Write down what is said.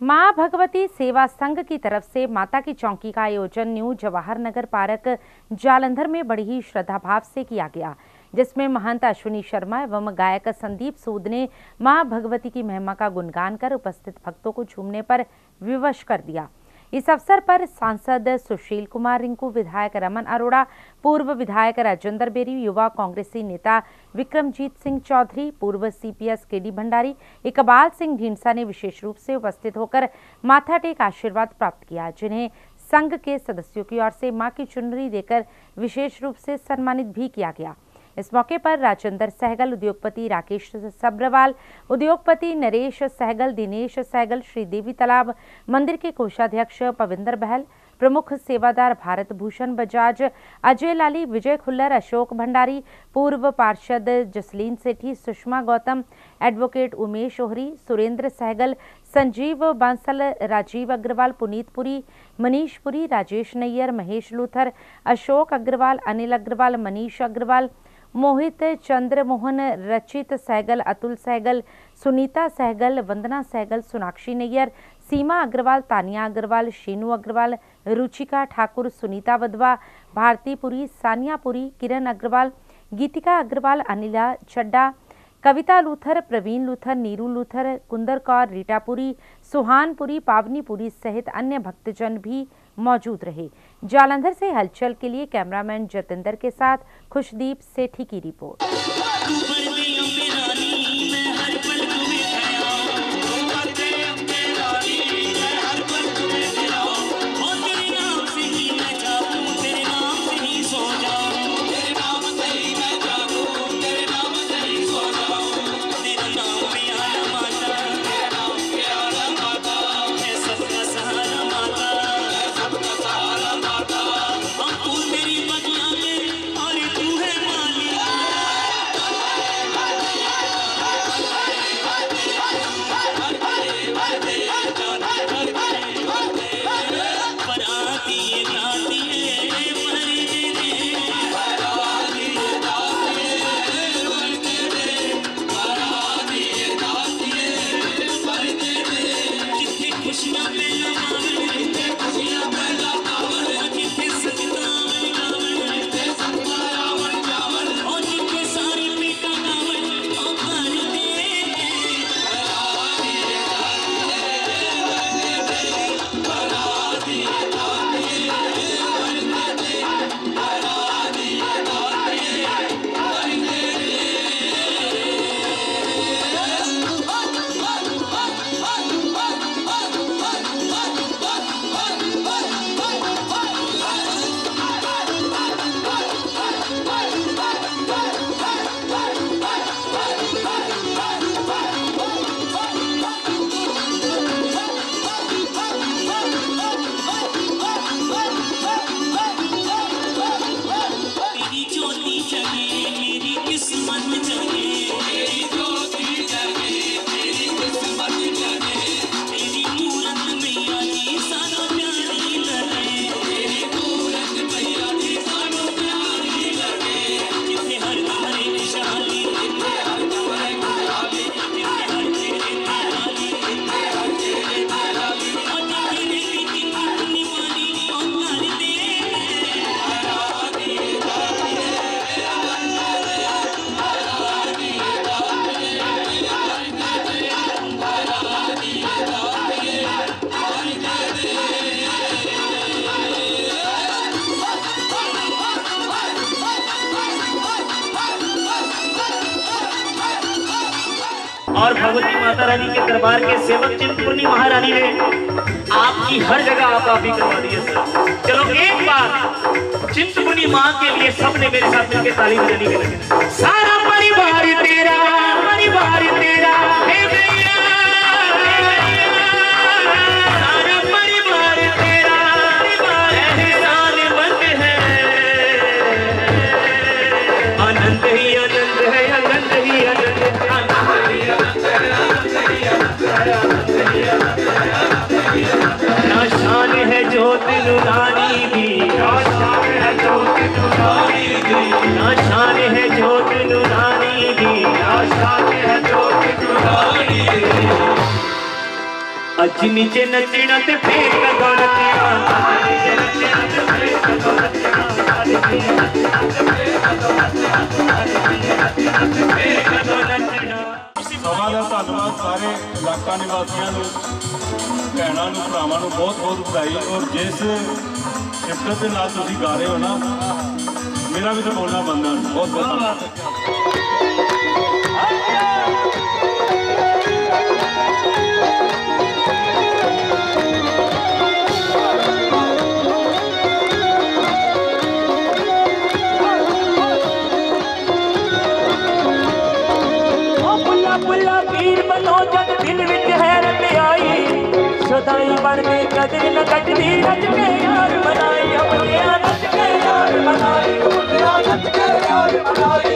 माँ भगवती सेवा संघ की तरफ़ से माता की चौकी का आयोजन न्यू जवाहर नगर पार्क, जालंधर में बड़ी ही श्रद्धा भाव से किया गया, जिसमें महंत अश्विनी शर्मा एवं गायक संदीप सूद ने माँ भगवती की महिमा का गुणगान कर उपस्थित भक्तों को झूमने पर विवश कर दिया। इस अवसर पर सांसद सुशील कुमार रिंकू, विधायक रमन अरोड़ा, पूर्व विधायक राजेंद्र बेरी, युवा कांग्रेसी नेता विक्रमजीत सिंह चौधरी, पूर्व सीपीएस केडी भंडारी इकबाल सिंह ढींडसा ने विशेष रूप से उपस्थित होकर माथा टेक आशीर्वाद प्राप्त किया, जिन्हें संघ के सदस्यों की ओर से माँ की चुनरी देकर विशेष रूप से सम्मानित भी किया गया। इस मौके पर राजेंद्र सहगल, उद्योगपति राकेश सब्रवाल, उद्योगपति नरेश सहगल, दिनेश सहगल श्री देवी तालाब, मंदिर के कोषाध्यक्ष पविंदर बहल, प्रमुख सेवादार भारत भूषण बजाज, अजय लाली, विजय खुल्लर, अशोक भंडारी, पूर्व पार्षद जसलीन सेठी, सुषमा गौतम, एडवोकेट उमेश ओहरी, सुरेंद्र सहगल, संजीव बांसल, राजीव अग्रवाल, पुनीत पुरी, मनीष पुरी, राजेश नैयर, महेश लूथर, अशोक अग्रवाल, अनिल अग्रवाल, मनीष अग्रवाल मोहित चंद्रमोहन, रचित सहगल, अतुल सहगल, सुनीता सहगल, वंदना सहगल, सोनाक्षी नैयर, सीमा अग्रवाल, तानिया अग्रवाल, शीनू अग्रवाल, रुचिका ठाकुर, सुनीता वधवा भारतीपुरी सानियापुरी किरण अग्रवाल, गीतिका अग्रवाल, अनिला चड्डा, Kavita Luther, Praveen Luther, Neeru Luther, Kundar Kaur रीटापुरी सुहानपुरी Phawngpui सहित अन्य भक्तजन भी मौजूद रहे। जालंधर से हलचल के लिए कैमरामैन जतेंद्र के साथ खुशदीप सेठी की रिपोर्ट। और भगवती माता रानी के दरबार के सेवक चिंतपूर्णी महारानी ने आपकी हर जगह आप आप करवा दी सर। चलो, एक बार चिंतपूर्णी माँ के लिए सबने मेरे साथ मिलकर ताली बजानी के लगे सारा परिवार तेरा परिवार तेरा ਅੱਜ ਨੀਚੇ ਨੱਚਣਾ ਤੇ ਫੇਰ ਕਦੋਂ ਨੱਚਣਾ ਨੀਚੇ ਨੱਚਣਾ ਤੇ ਫੇਰ ਕਦੋਂ ਨੱਚਣਾ ਨੀਚੇ ਨੱਚਣਾ ਤੇ ਫੇਰ ਕਦੋਂ ਨੱਚਣਾ ਨੀਚੇ ਨੱਚਣਾ ਤੇ ਫੇਰ ਕਦੋਂ ਨੱਚਣਾ ਸਭਾ ਦਾ ਧੰਨਵਾਦ ਸਾਰੇ ਇਲਾਕਾ ਨਿਵਾਸੀਆਂ ਨੂੰ, ਭੈਣਾਂ ਨੂੰ, ਭਰਾਵਾਂ ਨੂੰ ਬਹੁਤ ਬਹੁਤ ਵਧਾਈ। ਔਰ ਜਿਸ ਸ਼ਿਫਟ ਦੇ ਨਾਲ ਤੁਸੀਂ ਗਾ ਰਹੇ ਹੋ ਨਾ, ਮੇਰਾ ਵੀ ਤਾਂ ਬੋਲਣਾ ਬੰਦਾ ਬਹੁਤ ਬਹੁਤ ਧੰਨਵਾਦ। बताई बन के कदर न कटती रज के यार बनाई अपने रज के यार बनाई अपने रज के यार बनाई